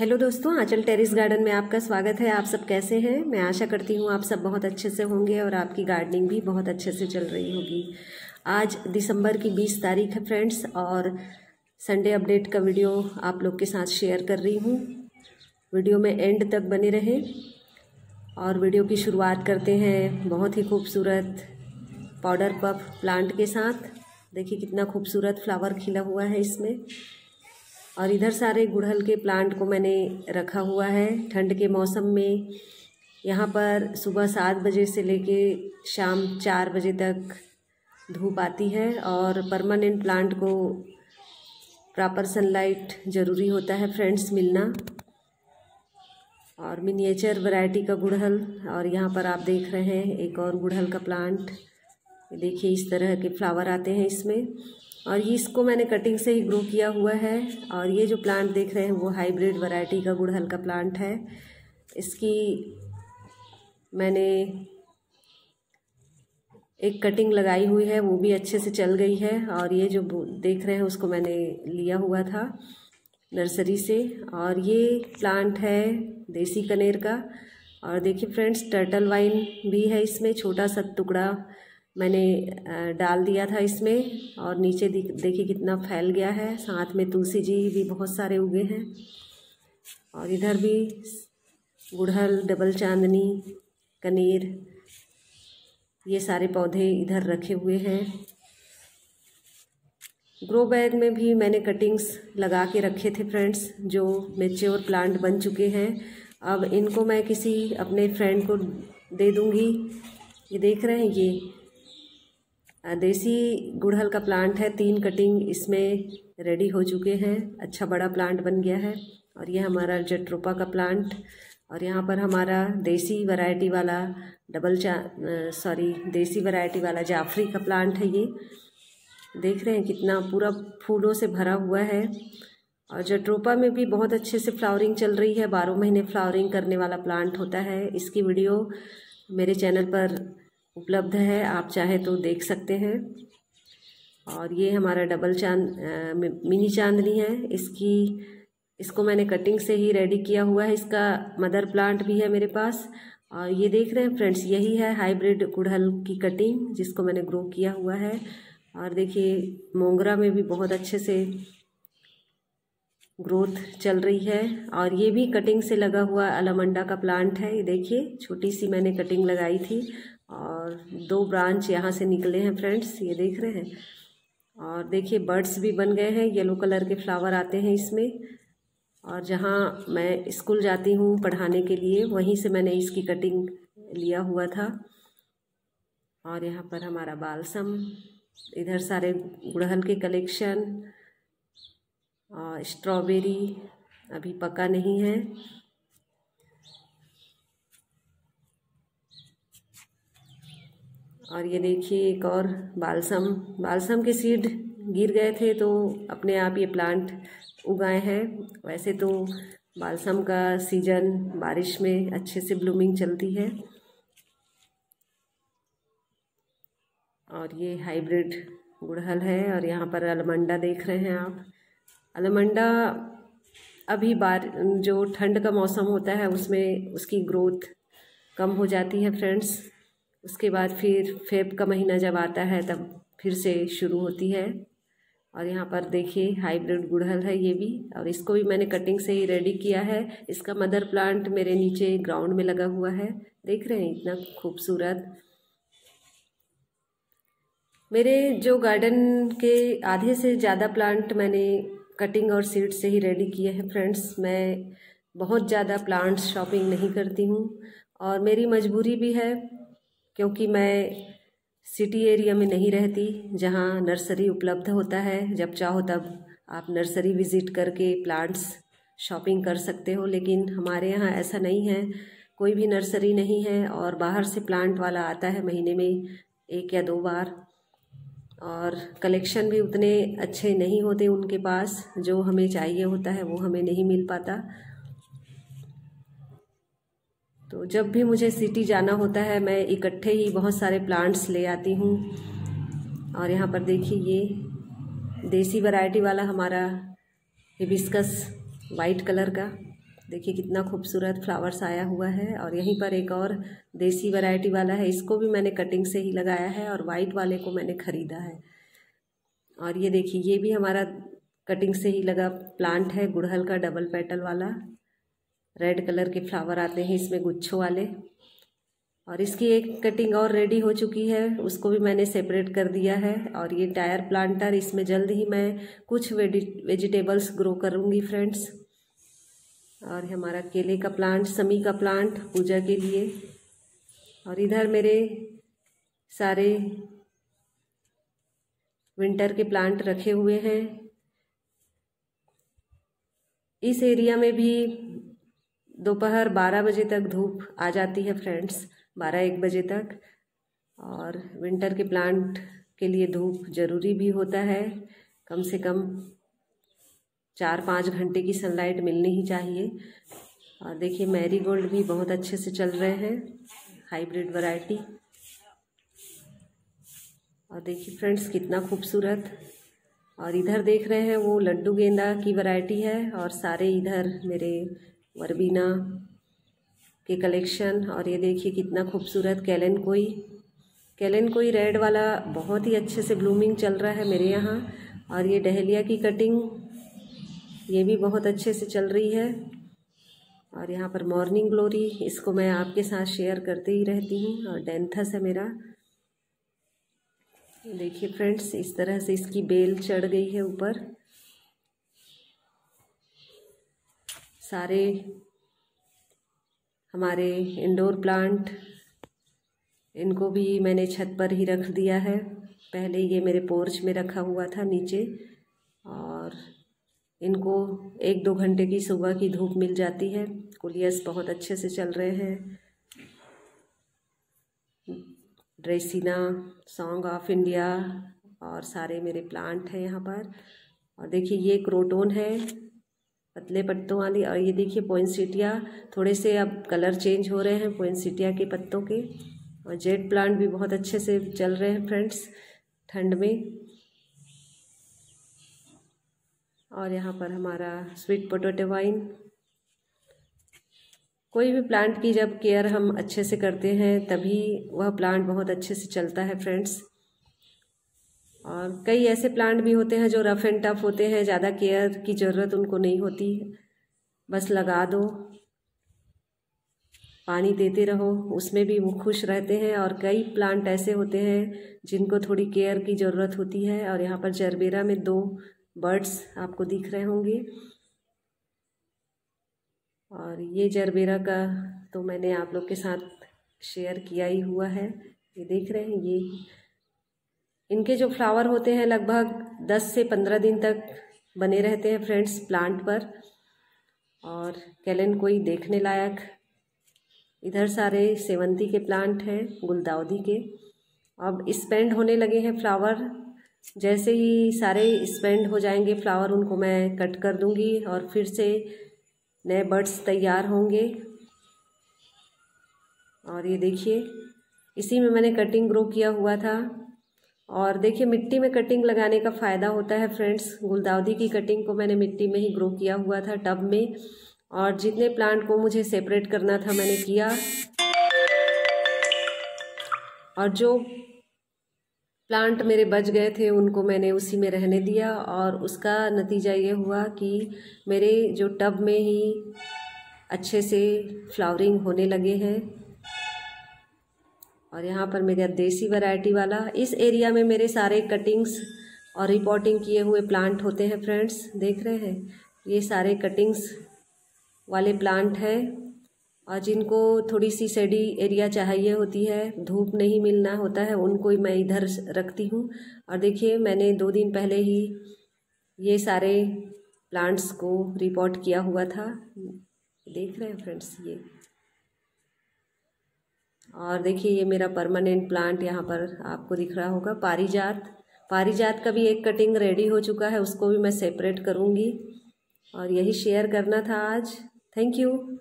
Hello दोस्तों, आंचल terrace garden में आपका स्वागत है। आप सब कैसे हैं? मैं आशा करती हूँ आप सब बहुत अच्छे से होंगे और आपकी गार्डनिंग भी बहुत अच्छे से चल रही होगी। आज दिसंबर की 20 तारीख है फ्रेंड्स, और संडे अपडेट का वीडियो आप लोग के साथ शेयर कर रही हूँ। वीडियो में एंड तक बने रहें और वीडियो की शुरुआत करते हैं बहुत ही खूबसूरत पाउडर पफ प्लांट के साथ। देखिए कितना खूबसूरत फ्लावर खिला हुआ है इसमें। और इधर सारे गुड़हल के प्लांट को मैंने रखा हुआ है। ठंड के मौसम में यहाँ पर सुबह सात बजे से लेके शाम चार बजे तक धूप आती है और परमानेंट प्लांट को प्रॉपर सनलाइट ज़रूरी होता है फ्रेंड्स मिलना। और मिनिएचर वैरायटी का गुड़हल और यहाँ पर आप देख रहे हैं एक और गुड़हल का प्लांट देखिए इस तरह के फ्लावर आते हैं इसमें। और ये इसको मैंने कटिंग से ही ग्रो किया हुआ है। और ये जो प्लांट देख रहे हैं, वो हाइब्रिड वैरायटी का गुड़हल का प्लांट है। इसकी मैंने एक कटिंग लगाई हुई है, वो भी अच्छे से चल गई है। और ये जो देख रहे हैं, उसको मैंने लिया हुआ था नर्सरी से। और ये प्लांट है देसी कनेर का। और देखिए फ्रेंड्स टर्टल वाइन भी है इसमें, छोटा सा टुकड़ा। मैंने डाल दिया था इसमें और नीचे देखिए कितना फैल गया है। साथ में तुलसी जी भी बहुत सारे उगे हैं। और इधर भी गुड़हल, डबल चांदनी, कनेर, ये सारे पौधे इधर रखे हुए हैं। ग्रो बैग में भी मैंने कटिंग्स लगा के रखे थे फ्रेंड्स, जो मेच्योर प्लांट बन चुके हैं। अब इनको मैं किसी अपने फ्रेंड को दे दूँगी। ये देख रहे हैं, ये देसी गुड़हल का प्लांट है, तीन कटिंग इसमें रेडी हो चुके हैं। अच्छा बड़ा प्लांट बन गया है और यह हमारा जट्रोपा का प्लांट और यहाँ पर हमारा देसी वैरायटी वाला डबल चा सॉरी देसी वैरायटी वाला जाफरी का प्लांट है ये। देख रहे हैं कितना पूरा फूलों से भरा हुआ है और जट्रोपा में भी बहुत अच्छे से फ्लावरिंग चल रही है। बारह महीने फ्लावरिंग करने वाला प्लांट होता है। इसकी वीडियो मेरे चैनल पर उपलब्ध है, आप चाहे तो देख सकते हैं। और ये हमारा डबल चाँद मिनी चांदनी है। इसकी, इसको मैंने कटिंग से ही रेडी किया हुआ है। इसका मदर प्लांट भी है मेरे पास। और ये देख रहे हैं फ्रेंड्स यही है हाइब्रिड गुड़हल की कटिंग जिसको मैंने ग्रो किया हुआ है। और देखिए, मोंगरा में भी बहुत अच्छे से ग्रोथ चल रही है। और ये भी कटिंग से लगा हुआ अलमंडा का प्लांट है। ये देखिए, छोटी सी मैंने कटिंग लगाई थी। और दो ब्रांच यहाँ से निकले हैं फ्रेंड्स ये देख रहे हैं। और देखिए बर्ड्स भी बन गए हैं येलो कलर के फ्लावर आते हैं इसमें। और जहाँ मैं स्कूल जाती हूँ पढ़ाने के लिए, वहीं से मैंने इसकी कटिंग लिया हुआ था। और यहाँ पर हमारा बालसम इधर सारे गुड़हल के कलेक्शन और स्ट्रॉबेरी अभी पका नहीं है। और ये देखिए एक और बालसम बालसम के सीड गिर गए थे तो अपने आप ये प्लांट उगाए हैं। वैसे तो बालसम का सीज़न बारिश में अच्छे से ब्लूमिंग चलती है। और ये हाइब्रिड गुड़हल है और यहाँ पर अलमंडा देख रहे हैं आप। अलमंडा अभी बार, जो ठंड का मौसम होता है उसमें उसकी ग्रोथ कम हो जाती है फ्रेंड्स। उसके बाद फिर फेब का महीना जब आता है तब फिर से शुरू होती है। और यहाँ पर देखिए, हाइब्रिड गुड़हल है ये भी। और इसको भी मैंने कटिंग से ही रेडी किया है। इसका मदर प्लांट मेरे नीचे ग्राउंड में लगा हुआ है। देख रहे हैं, इतना खूबसूरत। मेरे जो गार्डन के आधे से ज़्यादा प्लांट मैंने कटिंग और सीड से ही रेडी किए हैं, फ्रेंड्स। मैं बहुत ज़्यादा प्लांट्स शॉपिंग नहीं करती हूँ। और मेरी मजबूरी भी है क्योंकि मैं सिटी एरिया में नहीं रहती, जहाँ नर्सरी उपलब्ध होता है। जब चाहो तब आप नर्सरी विज़िट करके प्लांट्स शॉपिंग कर सकते हो, लेकिन हमारे यहाँ ऐसा नहीं है। कोई भी नर्सरी नहीं है और बाहर से प्लांट वाला आता है महीने में एक या दो बार। और कलेक्शन भी उतने अच्छे नहीं होते उनके पास। जो हमें चाहिए होता है वो हमें नहीं मिल पाता। तो जब भी मुझे सिटी जाना होता है, मैं इकट्ठे ही बहुत सारे प्लांट्स ले आती हूँ। और यहाँ पर देखिए ये देसी वैरायटी वाला हमारा हिबिस्कस वाइट कलर का। देखिए कितना खूबसूरत फ्लावर्स आया हुआ है। और यहीं पर एक और देसी वैरायटी वाला है, इसको भी मैंने कटिंग से ही लगाया है और वाइट वाले को मैंने ख़रीदा है। और ये देखिए, ये भी हमारा कटिंग से ही लगा प्लांट है, गुड़हल का डबल पेटल वाला। रेड कलर के फ्लावर आते हैं इसमें गुच्छों वाले। और इसकी एक कटिंग और रेडी हो चुकी है, उसको भी मैंने सेपरेट कर दिया है। और ये टायर प्लांटर, इसमें जल्द ही मैं कुछ वेजिटेबल्स ग्रो करूँगी, फ्रेंड्स। और हमारा केले का प्लांट, समी का प्लांट, पूजा के लिए। और इधर मेरे सारे विंटर के प्लांट रखे हुए हैं। इस एरिया में भी दोपहर बारह बजे तक धूप आ जाती है फ्रेंड्स बारह एक बजे तक। और विंटर के प्लांट के लिए धूप ज़रूरी भी होता है। कम से कम चार पाँच घंटे की सनलाइट मिलनी ही चाहिए। और देखिए मैरी गोल्ड भी बहुत अच्छे से चल रहे हैं। हाइब्रिड वैरायटी और देखिए फ्रेंड्स कितना खूबसूरत। और इधर देख रहे हैं वो लड्डू गेंदा की वैरायटी है। और सारे इधर मेरे वरबीना के कलेक्शन और ये देखिए कितना खूबसूरत कैलन कोई कैलन कोई रेड वाला बहुत ही अच्छे से ब्लूमिंग चल रहा है मेरे यहाँ और ये डहलिया की कटिंग ये भी बहुत अच्छे से चल रही है और यहाँ पर मॉर्निंग ग्लोरी इसको मैं आपके साथ शेयर करते ही रहती हूँ और डेंथस है मेरा। देखिए फ्रेंड्स, इस तरह से इसकी बेल चढ़ गई है ऊपर। सारे हमारे इंडोर प्लांट इनको भी मैंने छत पर ही रख दिया है। पहले ये मेरे पोर्च में रखा हुआ था नीचे और इनको एक दो घंटे की सुबह की धूप मिल जाती है। कुलियस बहुत अच्छे से चल रहे हैं। ड्रेसिना सॉन्ग ऑफ़ इंडिया और सारे मेरे प्लांट हैं यहाँ पर। और देखिए, ये क्रोटोन है। पतले पत्तों वाली, और ये देखिए पोइंसिटिया थोड़े से अब कलर चेंज हो रहे हैं पोइंसिटिया के पत्तों के। और जेड प्लांट भी बहुत अच्छे से चल रहे हैं फ्रेंड्स ठंड में। और यहाँ पर हमारा स्वीट पोटोटो वाइन कोई भी प्लांट की जब केयर हम अच्छे से करते हैं, तभी वह प्लांट बहुत अच्छे से चलता है फ्रेंड्स और कई ऐसे प्लांट भी होते हैं जो रफ़ एंड टफ होते हैं, ज़्यादा केयर की ज़रूरत उनको नहीं होती। बस लगा दो। पानी देते रहो, उसमें भी वो खुश रहते हैं और कई प्लांट ऐसे होते हैं जिनको थोड़ी केयर की ज़रूरत होती है और यहाँ पर जरबेरा में दो बर्ड्स आपको दिख रहे होंगे। और ये जरबेरा का तो मैंने आप लोग के साथ शेयर किया ही हुआ है। ये देख रहे हैं, ये इनके जो फ्लावर होते हैं लगभग दस से पंद्रह दिन तक बने रहते हैं फ्रेंड्स प्लांट पर। और कैलन कोई देखने लायक इधर सारे सेवंती के प्लांट हैं, गुलदाउदी के। अब स्पेंड होने लगे हैं फ्लावर। जैसे ही सारे स्पेंड हो जाएँगे फ्लावर, उनको मैं कट कर दूँगी और फिर से नए बर्ड्स तैयार होंगे। और ये देखिए, इसी में मैंने कटिंग ग्रो किया हुआ था। और देखिए, मिट्टी में कटिंग लगाने का फ़ायदा होता है फ्रेंड्स गुलदाउदी की कटिंग को मैंने मिट्टी में ही ग्रो किया हुआ था टब में और जितने प्लांट को मुझे सेपरेट करना था मैंने किया. और जो प्लांट मेरे बच गए थे, उनको मैंने उसी में रहने दिया और उसका नतीजा ये हुआ कि मेरे जो टब में ही अच्छे से फ्लावरिंग होने लगे हैं. और यहाँ पर मेरा देसी वैरायटी वाला। इस एरिया में मेरे सारे कटिंग्स और रिपोर्टिंग किए हुए प्लांट होते हैं फ्रेंड्स देख रहे हैं? ये सारे कटिंग्स वाले प्लांट हैं और जिनको थोड़ी सी सेडी एरिया चाहिए होती है, धूप नहीं मिलना होता है, उनको ही मैं इधर रखती हूँ। और देखिए, मैंने दो दिन पहले ही ये सारे प्लांट्स को रिपोर्ट किया हुआ था। देख रहे हैं फ्रेंड्स ये। और देखिए, ये मेरा परमानेंट प्लांट यहाँ पर आपको दिख रहा होगा, पारिजात। पारिजात का भी एक कटिंग रेडी हो चुका है, उसको भी मैं सेपरेट करूँगी। और यही शेयर करना था आज। Thank you